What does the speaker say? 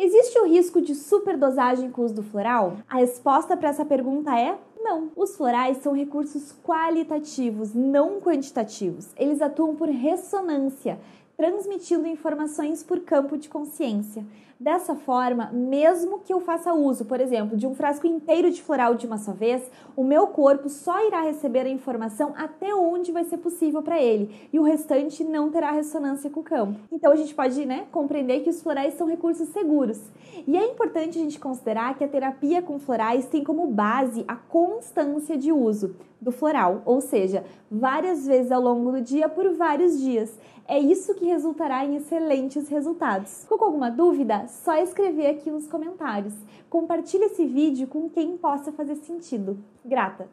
Existe o risco de superdosagem com o uso do floral? A resposta para essa pergunta é não. Os florais são recursos qualitativos, não quantitativos. Eles atuam por ressonância, transmitindo informações por campo de consciência. Dessa forma, mesmo que eu faça uso, por exemplo, de um frasco inteiro de floral de uma só vez, o meu corpo só irá receber a informação até onde vai ser possível para ele e o restante não terá ressonância com o campo. Então a gente pode né, compreender que os florais são recursos seguros. E é importante a gente considerar que a terapia com florais tem como base a constância de uso do floral, ou seja, várias vezes ao longo do dia por vários dias. É isso que resultará em excelentes resultados. Ficou com alguma dúvida? Só escrever aqui nos comentários. Compartilhe esse vídeo com quem possa fazer sentido. Grata!